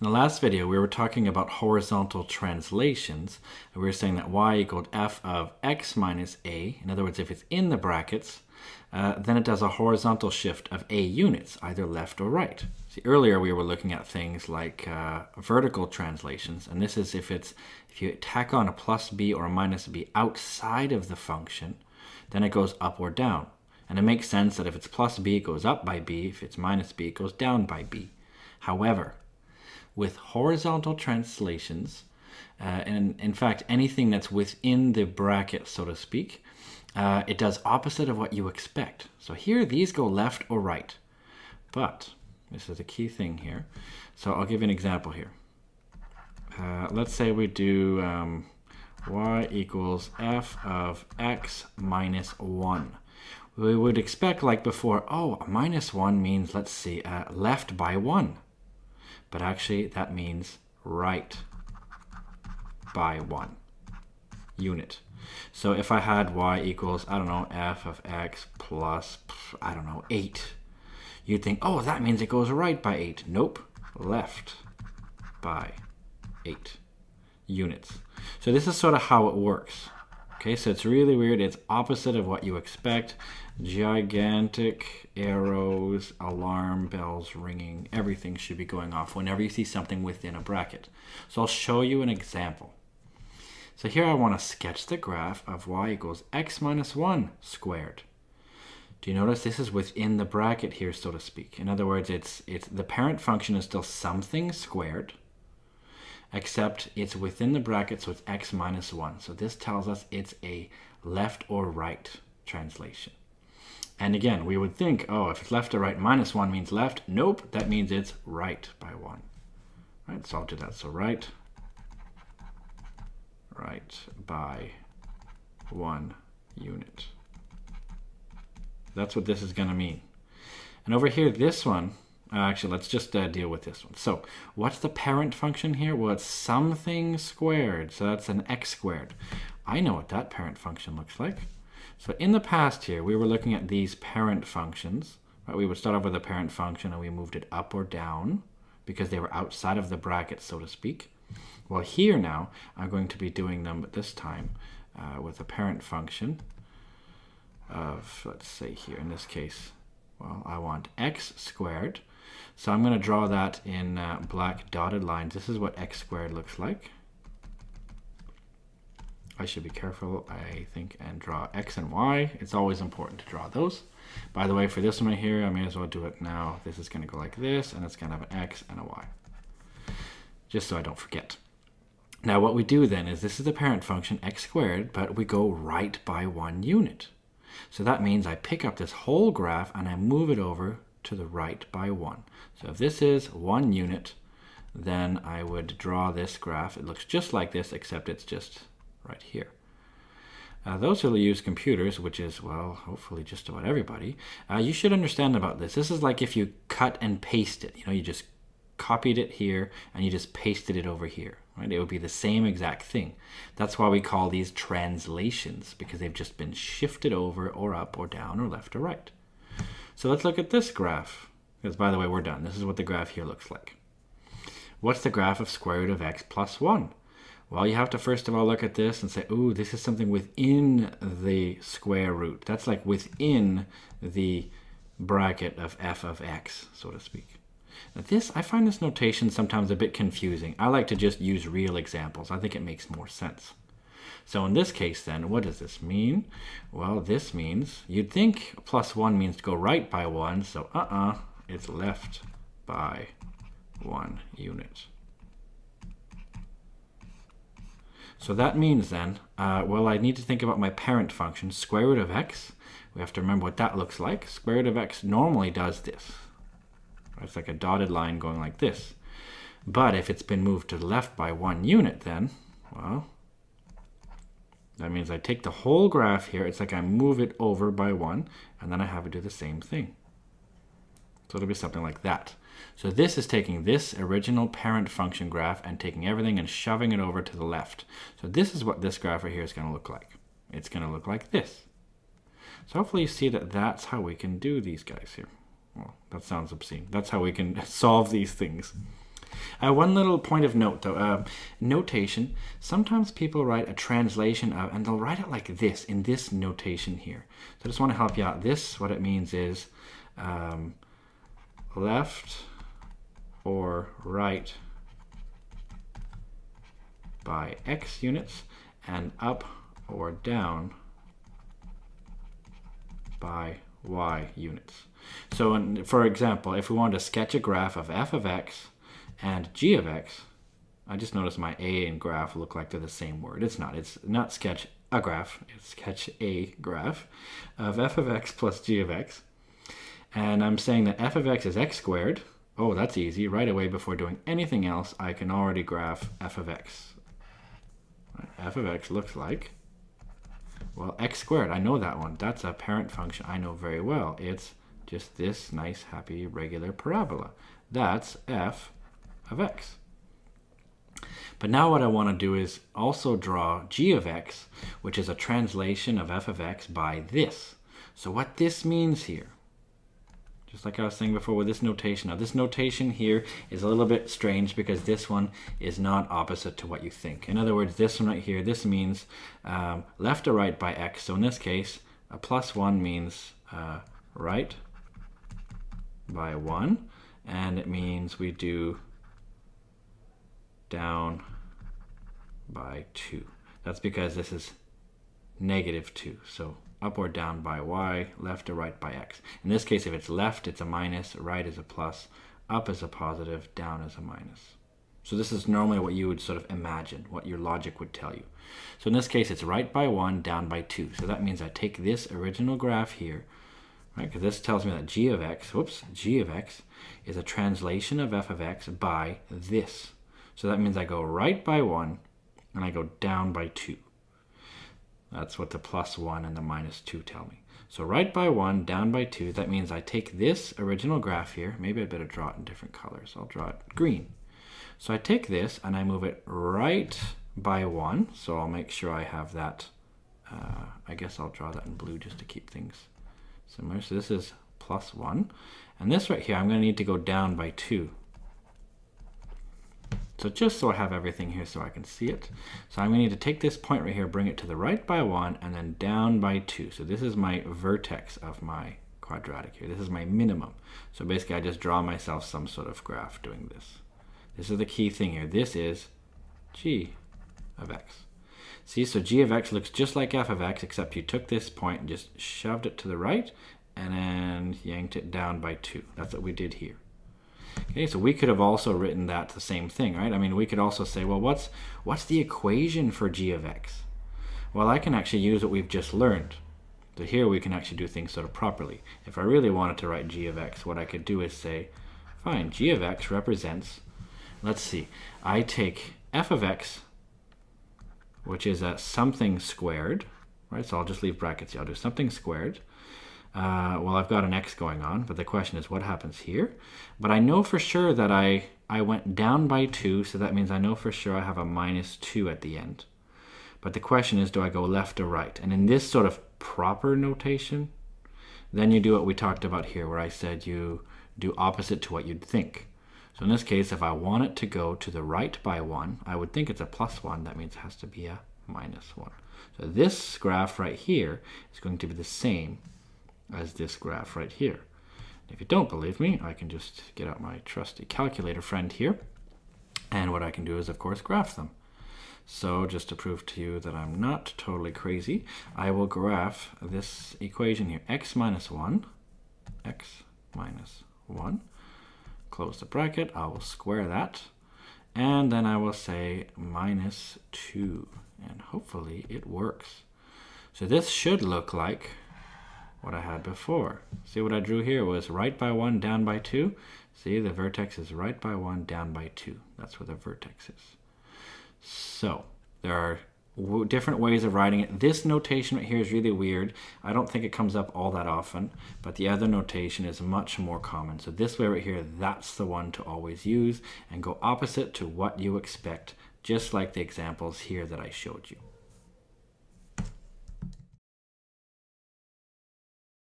In the last video, we were talking about horizontal translations, and we were saying that y equaled f of x minus a. In other words, if it's in the brackets, uh, then it does a horizontal shift of a units, either left or right. See, earlier we were looking at things like uh, vertical translations, and this is if it's if you tack on a plus b or a minus b outside of the function, then it goes up or down. And it makes sense that if it's plus b, it goes up by b. If it's minus b, it goes down by b. However, with horizontal translations, uh, and in fact, anything that's within the bracket, so to speak, uh, it does opposite of what you expect. So here, these go left or right. But, this is a key thing here. So I'll give you an example here. Uh, let's say we do um, y equals f of x minus 1. We would expect, like before, oh, minus 1 means, let's see, uh, left by 1 but actually that means right by one unit. So if I had y equals, I don't know, f of x plus, I don't know, 8, you'd think, oh, that means it goes right by 8. Nope, left by 8 units. So this is sort of how it works. Okay, so it's really weird. It's opposite of what you expect. Gigantic arrows, alarm bells ringing. Everything should be going off whenever you see something within a bracket. So I'll show you an example. So here I want to sketch the graph of y equals x minus 1 squared. Do you notice this is within the bracket here, so to speak? In other words, it's, it's the parent function is still something squared except it's within the bracket, so it's x minus 1. So this tells us it's a left or right translation. And again, we would think, oh, if it's left or right, minus 1 means left. Nope, that means it's right by 1. Right, so I'll do that. So right, right by 1 unit. That's what this is going to mean. And over here, this one, actually, let's just uh, deal with this one. So what's the parent function here? Well, it's something squared. So that's an x squared. I know what that parent function looks like. So in the past here, we were looking at these parent functions. Right? We would start off with a parent function and we moved it up or down because they were outside of the bracket, so to speak. Well, here now, I'm going to be doing them, this time uh, with a parent function of, let's say here, in this case, well, I want x squared so I'm going to draw that in uh, black dotted lines. This is what x squared looks like. I should be careful, I think, and draw x and y. It's always important to draw those. By the way, for this one right here, I may as well do it now. This is going to go like this, and it's going to have an x and a y. Just so I don't forget. Now what we do then is this is the parent function x squared, but we go right by one unit. So that means I pick up this whole graph and I move it over to the right by 1. So if this is 1 unit, then I would draw this graph. It looks just like this, except it's just right here. Uh, those who use computers, which is, well, hopefully just about everybody, uh, you should understand about this. This is like if you cut and paste it. You know, you just copied it here and you just pasted it over here. Right? It would be the same exact thing. That's why we call these translations, because they've just been shifted over or up or down or left or right. So let's look at this graph. Because by the way, we're done. This is what the graph here looks like. What's the graph of square root of x plus 1? Well, you have to first of all look at this and say, ooh, this is something within the square root. That's like within the bracket of f of x, so to speak. Now this, I find this notation sometimes a bit confusing. I like to just use real examples. I think it makes more sense. So in this case then, what does this mean? Well, this means, you'd think plus 1 means to go right by 1, so uh-uh, it's left by 1 unit. So that means then, uh, well, I need to think about my parent function, square root of x. We have to remember what that looks like. Square root of x normally does this. It's like a dotted line going like this. But if it's been moved to the left by one unit, then, well, that means I take the whole graph here, it's like I move it over by one, and then I have it do the same thing. So it'll be something like that. So this is taking this original parent function graph and taking everything and shoving it over to the left. So this is what this graph right here is going to look like. It's going to look like this. So hopefully you see that that's how we can do these guys here. Well, that sounds obscene. That's how we can solve these things. Uh, one little point of note, though, uh, notation. Sometimes people write a translation of, and they'll write it like this in this notation here. So I just want to help you out. This, what it means is um, left or right by x units and up or down by y units. So in, for example, if we wanted to sketch a graph of f of x and g of x, I just noticed my a and graph look like they're the same word. It's not. It's not sketch a graph. It's sketch a graph of f of x plus g of x. And I'm saying that f of x is x squared. Oh, that's easy. Right away before doing anything else, I can already graph f of x. f of x looks like well, x squared, I know that one. That's a parent function I know very well. It's just this nice, happy, regular parabola. That's f of x. But now what I want to do is also draw g of x, which is a translation of f of x by this. So what this means here just like I was saying before with this notation. Now this notation here is a little bit strange because this one is not opposite to what you think. In other words, this one right here, this means um, left or right by x. So in this case, a plus 1 means uh, right by 1. And it means we do down by 2. That's because this is negative 2. So up or down by y, left or right by x. In this case, if it's left, it's a minus, right is a plus, up is a positive, down is a minus. So this is normally what you would sort of imagine, what your logic would tell you. So in this case, it's right by 1, down by 2. So that means I take this original graph here, right, because this tells me that g of x, whoops, g of x is a translation of f of x by this. So that means I go right by 1, and I go down by 2. That's what the plus 1 and the minus 2 tell me. So right by 1, down by 2, that means I take this original graph here. Maybe I better draw it in different colors. I'll draw it green. So I take this and I move it right by 1. So I'll make sure I have that. Uh, I guess I'll draw that in blue just to keep things similar. So this is plus 1. And this right here, I'm going to need to go down by 2. So just so I have everything here so I can see it. So I'm going to need to take this point right here, bring it to the right by 1, and then down by 2. So this is my vertex of my quadratic here. This is my minimum. So basically I just draw myself some sort of graph doing this. This is the key thing here. This is g of x. See, so g of x looks just like f of x, except you took this point and just shoved it to the right, and then yanked it down by 2. That's what we did here. Okay, so we could have also written that the same thing, right? I mean, we could also say, well, what's, what's the equation for g of x? Well, I can actually use what we've just learned. So here we can actually do things sort of properly. If I really wanted to write g of x, what I could do is say, fine, g of x represents, let's see, I take f of x, which is a something squared, right? So I'll just leave brackets here. I'll do something squared uh, well, I've got an x going on, but the question is what happens here? But I know for sure that I, I went down by 2, so that means I know for sure I have a minus 2 at the end. But the question is, do I go left or right? And in this sort of proper notation, then you do what we talked about here, where I said you do opposite to what you'd think. So in this case, if I want it to go to the right by 1, I would think it's a plus 1. That means it has to be a minus 1. So this graph right here is going to be the same as this graph right here. If you don't believe me, I can just get out my trusty calculator friend here. And what I can do is, of course, graph them. So just to prove to you that I'm not totally crazy, I will graph this equation here, x minus 1, x minus 1. Close the bracket, I will square that, and then I will say minus 2, and hopefully it works. So this should look like what I had before. See what I drew here was right by 1, down by 2. See, the vertex is right by 1, down by 2. That's where the vertex is. So, there are different ways of writing it. This notation right here is really weird. I don't think it comes up all that often, but the other notation is much more common. So this way right here, that's the one to always use and go opposite to what you expect, just like the examples here that I showed you.